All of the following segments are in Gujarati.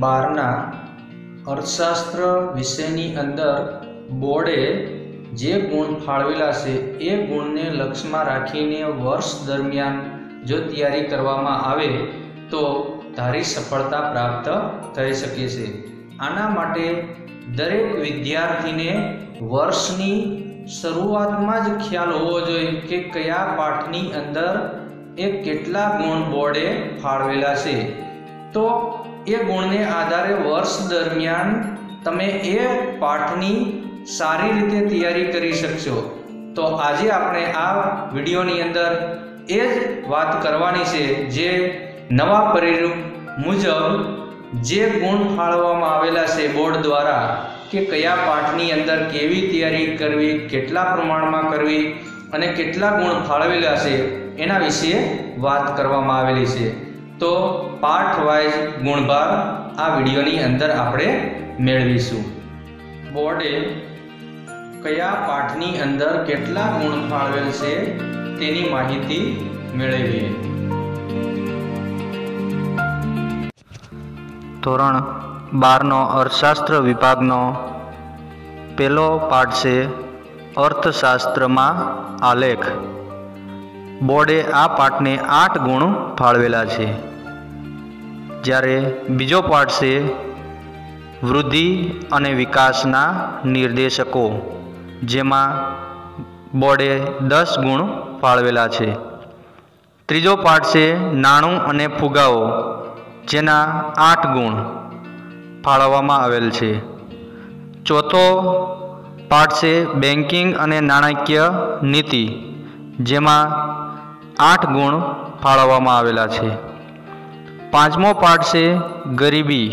બારના અર્થશાસ્ત્ર વિષયની અંદર બોર્ડે જે ગુણ ફાળવેલા છે એ ગુણને લક્ષમાં રાખીને વર્ષ દરમિયાન જો તૈયારી કરવામાં આવે તો ધારી સફળતા પ્રાપ્ત થઈ શકે છે આના માટે દરેક વિદ્યાર્થીને વર્ષની શરૂઆતમાં જ ખ્યાલ હોવો જોઈએ કે કયા પાઠની અંદર એ કેટલા ગુણ બોર્ડે ફાળવેલા છે. તો એ ગુણને આધારે વર્ષ દરમિયાન તમે એ પાઠની સારી રીતે તૈયારી કરી શકશો. તો આજે આપણે આ વિડીયોની અંદર એ જ વાત કરવાની છે જે નવા પરિરૂપ મુજબ જે ગુણ ફાળવવામાં આવેલા છે બોર્ડ દ્વારા કે કયા પાઠની અંદર કેવી તૈયારી કરવી, કેટલા પ્રમાણમાં કરવી અને કેટલા ગુણ ફાળવેલા છે એના વિશે વાત કરવામાં આવેલી છે. તો પાઠ વાઇઝ ગુણભાર આ વિડીયોની અંદર આપણે મેળવીશું. બોર્ડે કયા પાઠની અંદર કેટલા ગુણ ફાળવેલ છે તેની માહિતી મેળવીએ. ધોરણ બારનો અર્થશાસ્ત્ર વિભાગનો પહેલો પાઠ છે અર્થશાસ્ત્રમાં આલેખ. બોર્ડે આ પાઠને આઠ ગુણ ફાળવેલા છે. જ્યારે બીજો પાઠ છે, વૃદ્ધિ અને વિકાસના નિર્દેશકો, જેમાં બોર્ડે દસ ગુણ ફાળવેલા છે. ત્રીજો પાઠ છે, નાણું અને ફુગાવો, જેના આઠ ગુણ ફાળવવામાં આવેલ છે. ચોથો પાઠ છે બેન્કિંગ અને નાણાકીય નીતિ, જેમાં આઠ ગુણ ફાળવવામાં આવેલા છે. પાંચમો પાઠ છે ગરીબી,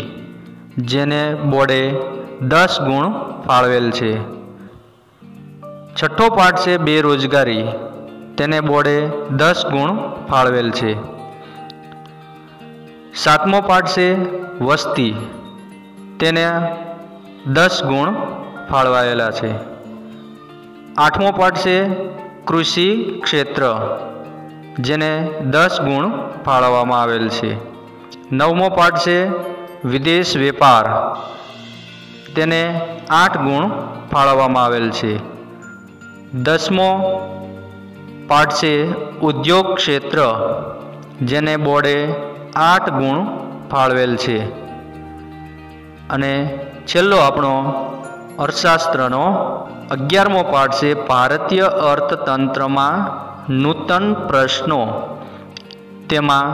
જેને બોર્ડે દસ ગુણ ફાળવેલ છે. છઠ્ઠો પાઠ છે બેરોજગારી, તેને બોર્ડે દસ ગુણ ફાળવેલ છે. સાતમો પાઠ છે વસ્તી, તેને દસ ગુણ ફાળવાયેલા છે. આઠમો પાઠ છે કૃષિ ક્ષેત્ર જેને દસ ગુણ ફાળવવામાં આવેલ છે. નવમો પાઠ છે, વિદેશ વેપાર. તેને આઠ ગુણ ફાળવવામાં આવેલ છે. દસમો પાઠ છે, ઉદ્યોગ ક્ષેત્ર. જેને બોર્ડે આઠ ગુણ ફાળવેલ છે. અને છેલ્લો આપણો અર્થશાસ્ત્રનો અગિયારમો પાઠ છે, ભારતીય અર્થતંત્રમાં નૂતન પ્રશ્નો. તેમાં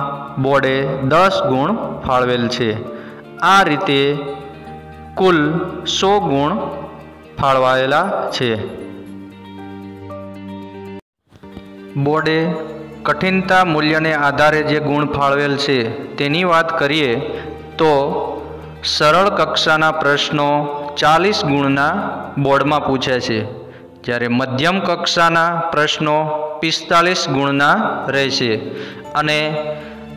બોર્ડે દસ ગુણ ફાળવેલ છે. આ રીતે કુલ સો ગુણ ફાળવાયેલા છે. બોર્ડે કઠિનતા મૂલ્યને આધારે જે ગુણ ફાળવેલ છે તેની વાત કરીએ તો સરળ કક્ષાના પ્રશ્નો ચાલીસ ગુણના બોર્ડમાં પૂછે છે. જ્યારે મધ્યમ કક્ષાના પ્રશ્નો પિસ્તાલીસ ગુણના રહેશે. અને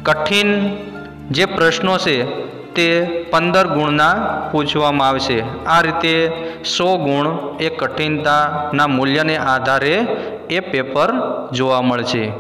કઠિન જે પ્રશ્નો છે તે પંદર ગુણના પૂછવામાં આવશે. આ રીતે સો ગુણ એ કઠિનતાના મૂલ્યને આધારે એ પેપર જોવા મળશે.